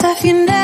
stuff you never.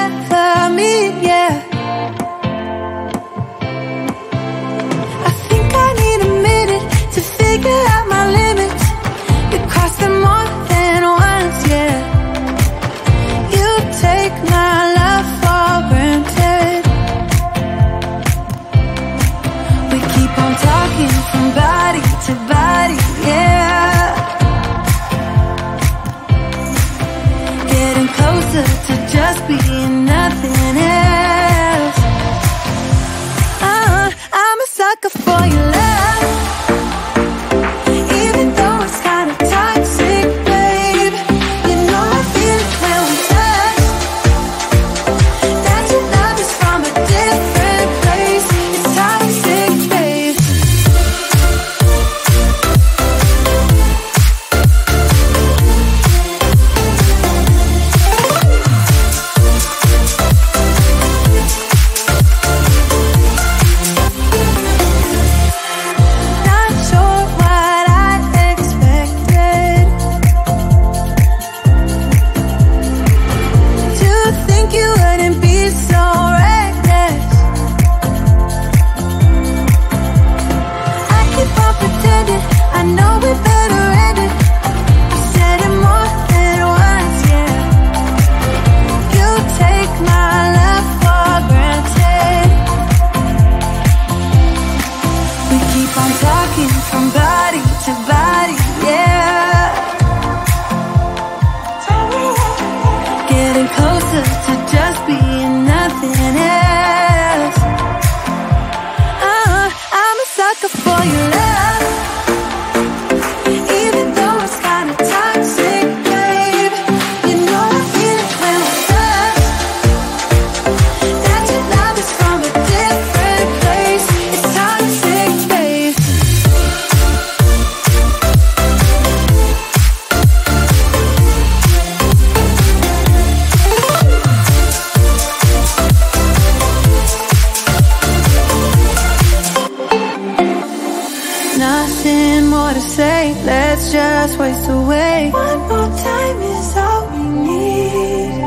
just waste away. One more time is all we need.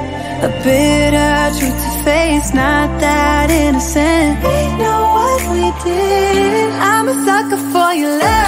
A bitter truth to face, not that innocent. We know what we did. I'm a sucker for your love.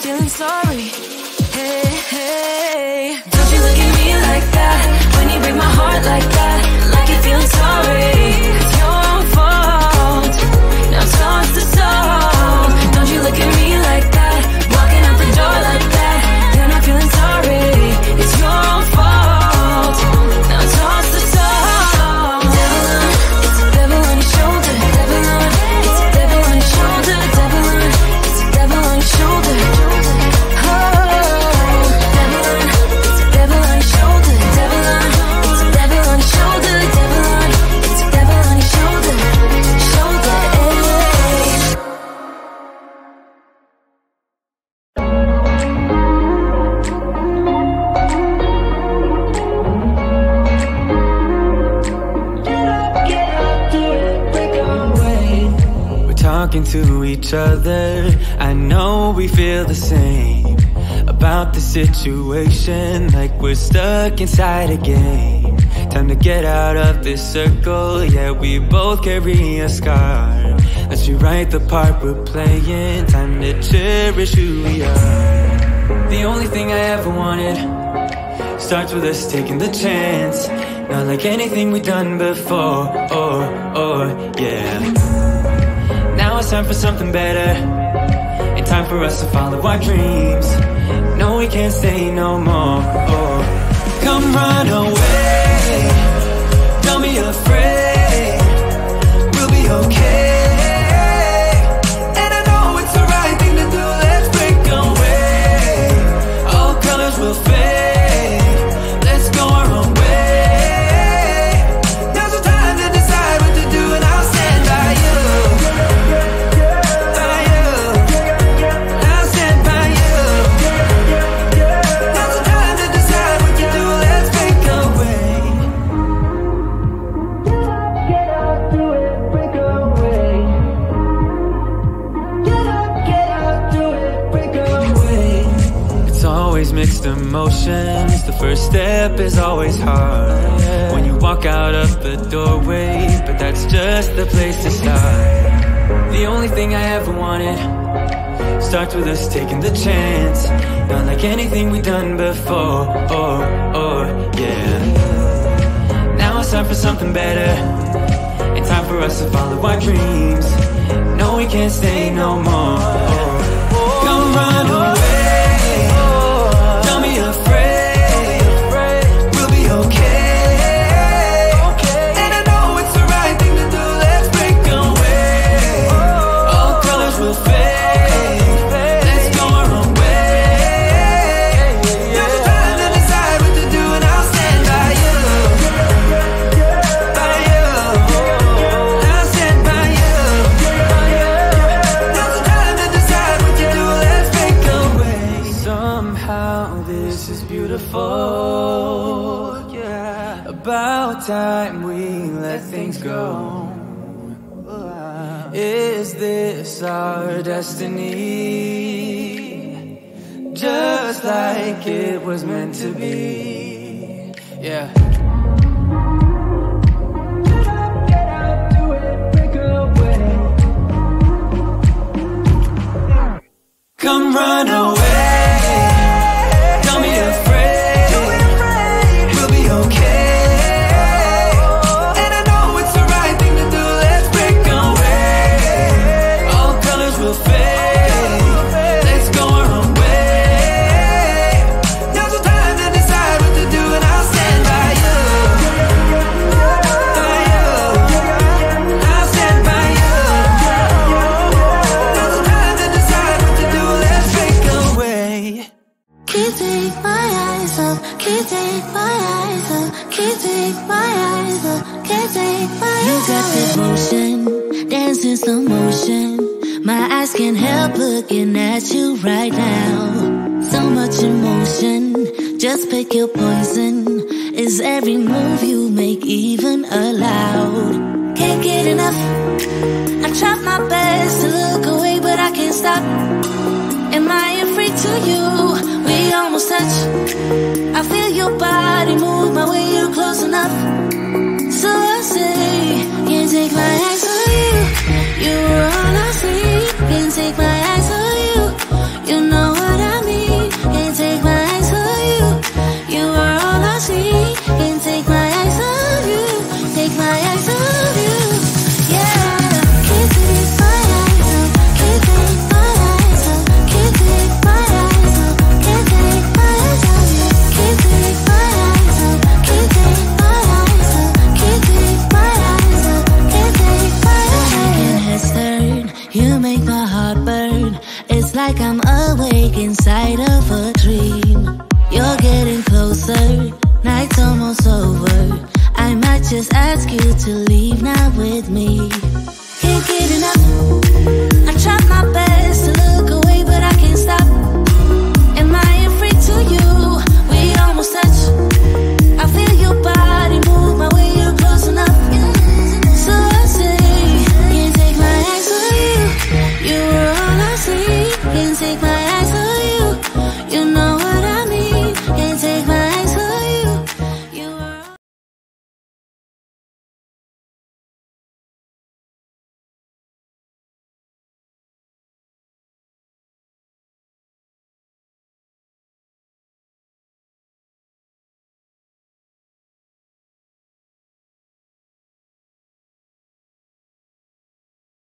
Feeling sorry talking to each other. I know we feel the same about the situation, like we're stuck inside a game. Time to get out of this circle. Yeah, we both carry a scar. Let's rewrite the part we're playing. Time to cherish who we are. The only thing I ever wanted starts with us taking the chance. Not like anything we've done before. Oh, oh, yeah. It's time for something better. And time for us to follow our dreams. No, we can't stay no more. Come run away. Don't be afraid The only thing I ever wanted starts with us taking the chance. Not like anything we've done before. Oh, oh, yeah. Now it's time for something better. And time for us to follow our dreams. No, we can't stay no more. Oh, come run away. This is beautiful. Yeah. About time we let things go. Is this our destiny? Just like it was meant to be. Yeah. Eyes can't help looking at you right now. So much emotion, just pick your poison. Is every move you make even allowed? Can't get enough. I try my best to look away, but I can't stop. Am I afraid to you? We almost touch. I feel your body move my way, you're close inside of a dream. You're getting closer, night's almost over. I might just ask you to leave now with me.